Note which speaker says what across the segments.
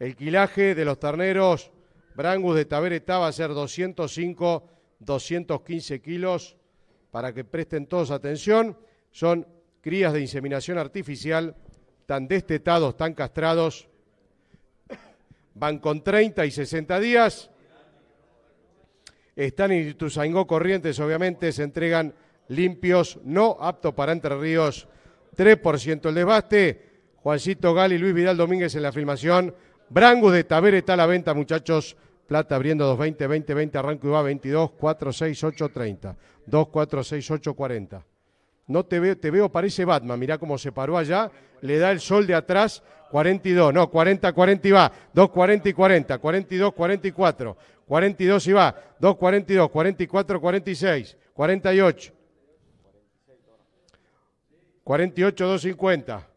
Speaker 1: El quilaje de los terneros Brangus de Tabereta va a ser 205, 215 kilos. Para que presten todos atención, son crías de inseminación artificial, tan destetados, tan castrados. Van con 30 y 60 días. Están en Ituzaingó Corrientes, obviamente, se entregan limpios, no apto para Entre Ríos. 3% el desbaste. Juancito Gali, Luis Vidal Domínguez en la filmación. Brangus de Taber está a la venta, muchachos. Plata abriendo 220, 20, 20, arranco y va 22, 4, 6, 8, 30. 2, 4, 6, 8, 40. No te veo, te veo, parece Batman. Mirá cómo se paró allá. Le da el sol de atrás. 42, no, 40, 40 y va. 2, 40 y 40. 42, 44. 42 y va. 2, 42, 44, 46. 48. 48, 250.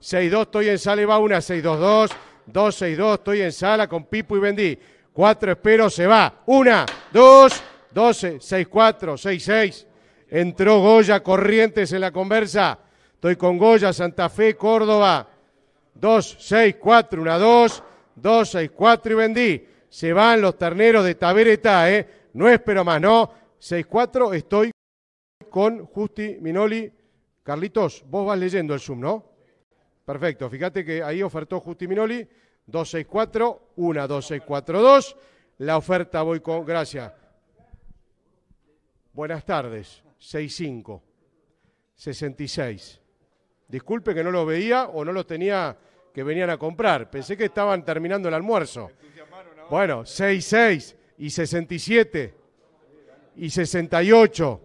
Speaker 1: 6-2, estoy en sala y va una. 6-2-2. 2-6-2, estoy en sala con Pipo y Vendí. 4, espero, se va. Una, dos, 12, 6-4, 6-6. Entró Goya Corrientes en la conversa. Estoy con Goya, Santa Fe, Córdoba. 2, 6, 4, 1, 2, 2, 6, 4 y vendí. Se van los terneros de Tabereta, ¿eh? No espero más, ¿no? 6, 4, estoy con Justi Minoli. Carlitos, vos vas leyendo el Zoom, ¿no? Perfecto, fíjate que ahí ofertó Justi Minoli. 264, 1, 2642. La oferta voy con, gracias. Buenas tardes, 65, 66. Disculpe que no lo veía o no los tenía que venían a comprar. Pensé que estaban terminando el almuerzo. Bueno, 66 y 67 y 68.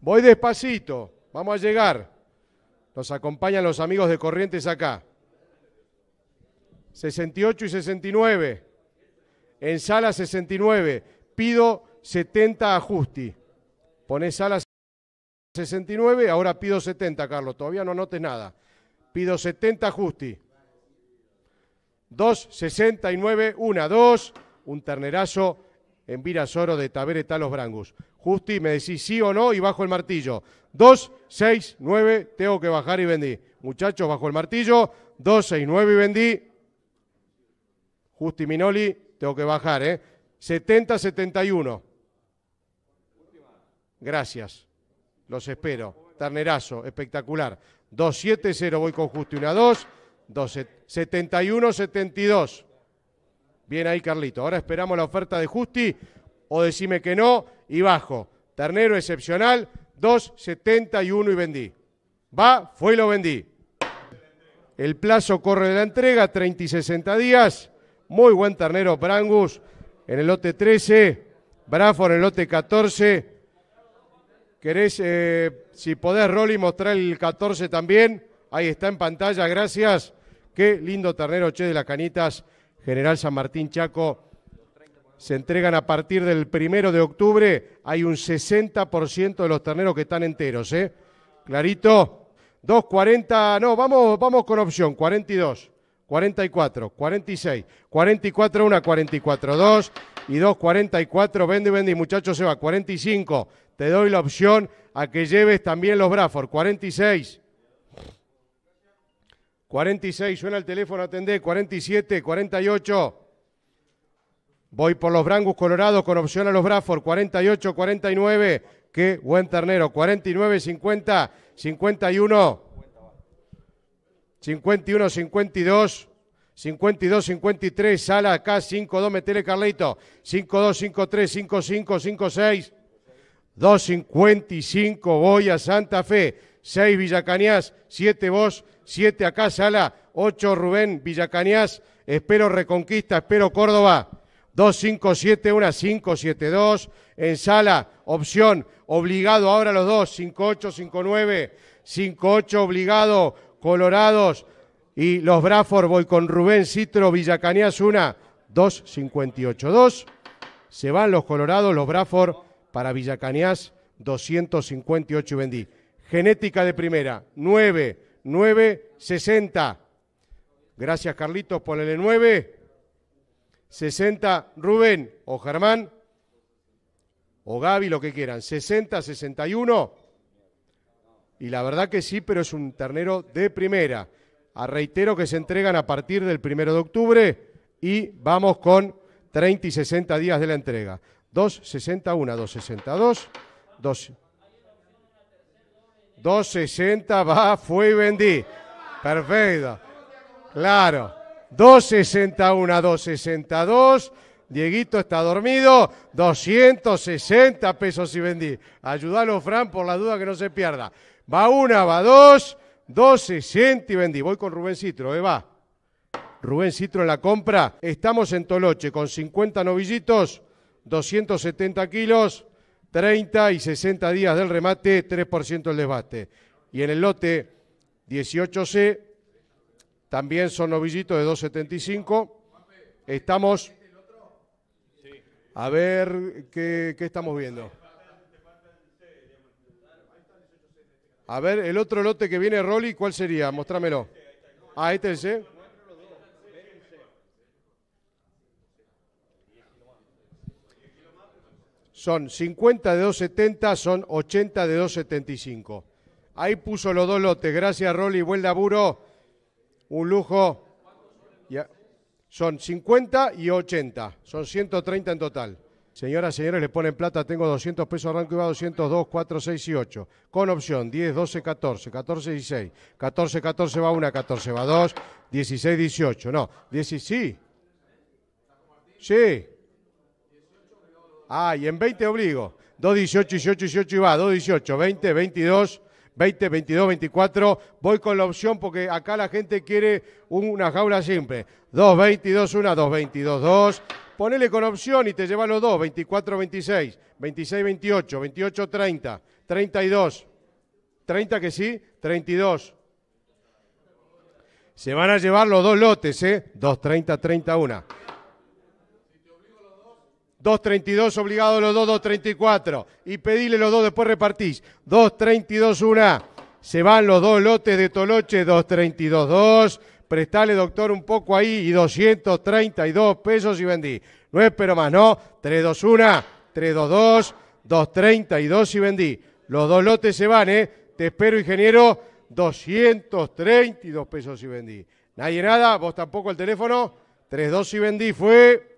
Speaker 1: Voy despacito, vamos a llegar. Nos acompañan los amigos de Corrientes acá. 68 y 69. En sala 69. Pido 70 a Justi. Poné sala 69, ahora pido 70, Carlos. Todavía no notes nada. Pido 70 a Justi. 2, 69, 1, 2. Un ternerazo en Virasoro de Tabere Talos Brangus. Justi, me decís sí o no y bajo el martillo. 2, 6, 9, tengo que bajar y vendí. Muchachos, bajo el martillo. 2, 6, 9 y vendí. Justi Minoli, tengo que bajar, ¿eh? 70, 71. Gracias. Los espero. Ternerazo, espectacular. 270 voy con Justi, una 2. 71, 72. Bien ahí, Carlito. Ahora esperamos la oferta de Justi o decime que no y bajo. Ternero excepcional, 271 y vendí. Va, fue y lo vendí. El plazo corre de la entrega, 30 y 60 días. Muy buen ternero Brangus en el lote 13, Brafo en el lote 14. ¿Querés, eh, si podés, Rolly, mostrar el 14 también? Ahí está en pantalla, gracias. Qué lindo ternero, che, de las canitas. General San Martín Chaco. Se entregan a partir del primero de octubre. Hay un 60% de los terneros que están enteros, ¿eh? Clarito. 2.40, no, vamos, vamos con opción, 42. 44, 46, 44 1, 44 2 y 2, 44, vende, vende, muchachos, se va, 45, te doy la opción a que lleves también los Bradford, 46, 46, suena el teléfono, atendé, 47, 48, voy por los Brangus Colorados con opción a los Bradford, 48, 49, qué buen ternero, 49, 50, 51, 51, 52, 52, 53, sala acá, 5, 2, metele Carlito, 5, 2, 5, 3, 5, 5, 5, 6, 2, 55, voy a Santa Fe, 6, Villacañas, 7, vos, 7 acá, sala, 8, Rubén, Villacañas, espero Reconquista, espero Córdoba, 2, 5, 7, 1, 5, 7, 2, en sala, opción, obligado ahora los dos, 5, 8, 5, 9, 5, 8, obligado, Colorados y los Braford, voy con Rubén Citro, Villacañas, una, 258. 2. Se van los Colorados, los Braford para Villacañas, 258 y vendí. Genética de primera, 9, 9, 60. Gracias, Carlitos, ponele 9. 60, Rubén o Germán o Gaby, lo que quieran. 60, 61. Y la verdad que sí, pero es un ternero de primera. A reitero que se entregan a partir del primero de octubre y vamos con 30 y 60 días de la entrega. 261, 262, 2. 260 va, fue y vendí. Perfecto. Claro. 261, 262. Dieguito está dormido. 260 pesos y vendí. Ayúdalo, Fran, por la duda que no se pierda. Va una, va dos. 260 y vendí. Voy con Rubén Citro, ¿eh? Va. Rubén Citro en la compra. Estamos en Toloche con 50 novillitos, 270 kilos, 30 y 60 días del remate, 3% el desbaste. Y en el lote 18C también son novillitos de 275. Estamos... A ver, ¿qué, estamos viendo? A ver, el otro lote que viene, Rolly, ¿cuál sería? Mostrámelo. Ah, este es el C. Son 50 de 270, son 80 de 275. Ahí puso los dos lotes. Gracias, Rolly. Buen laburo. Un lujo. Son 50 y 80. Son 130 en total. Señoras, señores, le ponen plata. Tengo 200 pesos arranco y va 202, 4, 6 y 8. Con opción 10, 12, 14, 14, 16. 14, 14 va 1, 14 va 2, 16, 18. No, 16, sí. Ah, y en 20 obligo. 2, 18, 18, 18 y va. 2, 18, 20, 22, 20, 22, 24. Voy con la opción porque acá la gente quiere una jaula simple. 2, 22, 1, 2, 22, 2. Ponele con opción y te lleva los dos. 24, 26, 26, 28, 28, 30, 32. 30 que sí, 32. Se van a llevar los dos lotes, ¿eh? 2, 30, 31. 2.32 obligado los dos, 2.34. Y pedile los dos, después repartís. 2.32 una. Se van los dos lotes de Toloche, 2.32 2. Prestale, doctor, un poco ahí y 232 pesos y vendí. No espero más, ¿no? 321, 322, 232 y vendí. Los dos lotes se van, ¿eh? Te espero, ingeniero, 232 pesos y vendí. Nadie nada, vos tampoco el teléfono. 32 y vendí fue